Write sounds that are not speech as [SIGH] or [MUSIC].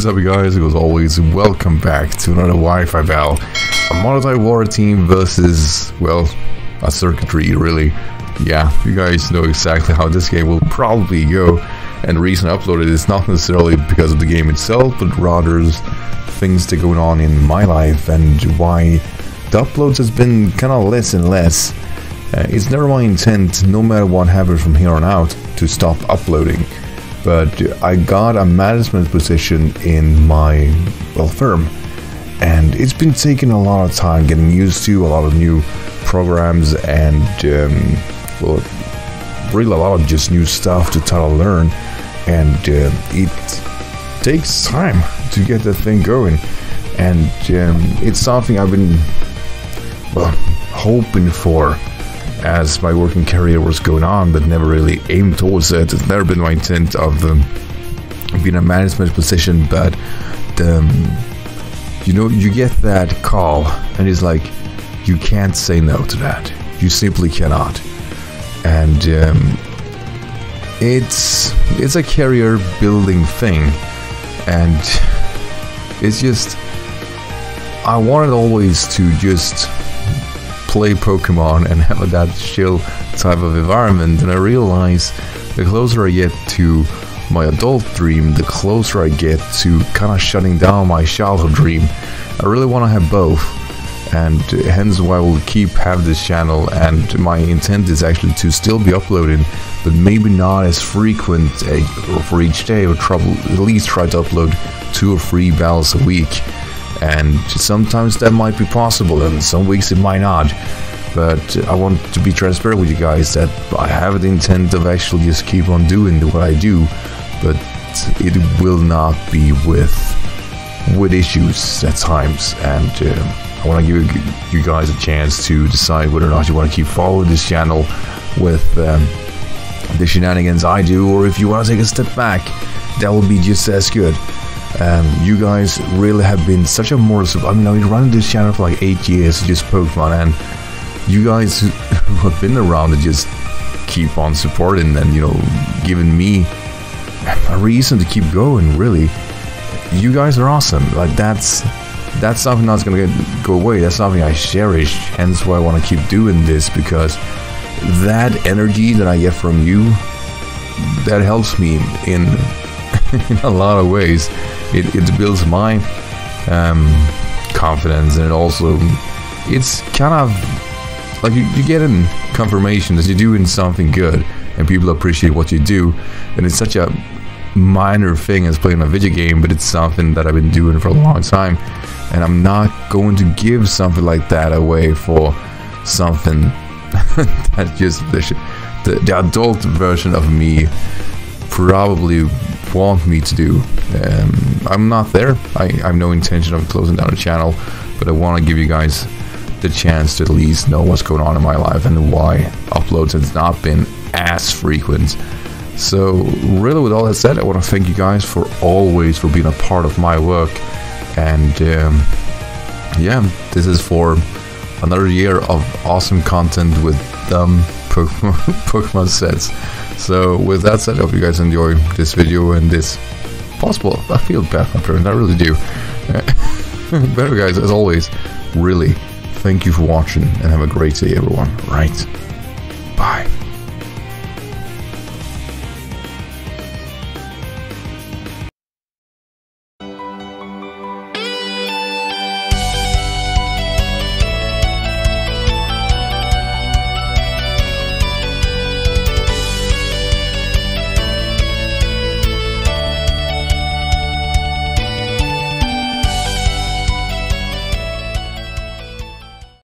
What's up guys, as always, welcome back to another Wi-Fi battle. A mono-water team versus, well, a Xurkitree really. Yeah, you guys know exactly how this game will probably go. And the reason I uploaded is not necessarily because of the game itself, but rather things that are going on in my life and why the uploads has been kind of less and less. Uh, it's never my intent, no matter what happens from here on out, to stop uploading but I got a management position in my well firm. And it's been taking a lot of time getting used to a lot of new programs and um, well really a lot of just new stuff to try to learn. And uh, it takes time to get that thing going. And um, it's something I've been well hoping for as my working career was going on, but never really aimed towards it. It's never been my intent of um, being a management position, but um, you know, you get that call, and it's like you can't say no to that. You simply cannot, and um, it's it's a career building thing, and it's just I wanted always to just play Pokemon and have that chill type of environment. And I realize the closer I get to my adult dream, the closer I get to kind of shutting down my childhood dream. I really want to have both, and hence why I will keep have this channel. And my intent is actually to still be uploading, but maybe not as frequent uh, for each day. Or trouble at least try to upload two or three battles a week and sometimes that might be possible and some weeks it might not. But I want to be transparent with you guys that I have the intent of actually just keep on doing what I do but it will not be with with issues at times. And uh, I want to give you guys a chance to decide whether or not you want to keep following this channel with um, the shenanigans I do or if you want to take a step back that will be just as good um, you guys really have been such a more. Support. I mean, I've been running this channel for like eight years, just Pokemon, and you guys who [LAUGHS] have been around to just keep on supporting and you know giving me a reason to keep going. Really, you guys are awesome. Like that's that's something that's gonna get, go away. That's something I cherish. Hence why I want to keep doing this because that energy that I get from you that helps me in [LAUGHS] in a lot of ways. It, it builds my um, confidence and it also it's kind of like you, you get in confirmation that you're doing something good and people appreciate what you do. And it's such a minor thing as playing a video game but it's something that I've been doing for a long time. And I'm not going to give something like that away for something [LAUGHS] that just the, the, the adult version of me probably want me to do. Um, I'm not there. I, I have no intention of closing down the channel, but I want to give you guys the chance to at least know what's going on in my life and why uploads has not been as frequent. So really with all that said, I want to thank you guys for always for being a part of my work. And um, yeah, this is for another year of awesome content with dumb Pokemon, [LAUGHS] Pokemon sets. So with that said, I hope you guys enjoy this video and this possible. I feel bad for my I really do. [LAUGHS] but guys, as always, really, thank you for watching and have a great day everyone. Right.